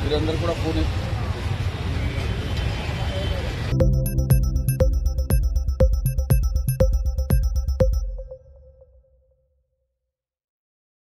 మీరందరూ కూడా పూర్తి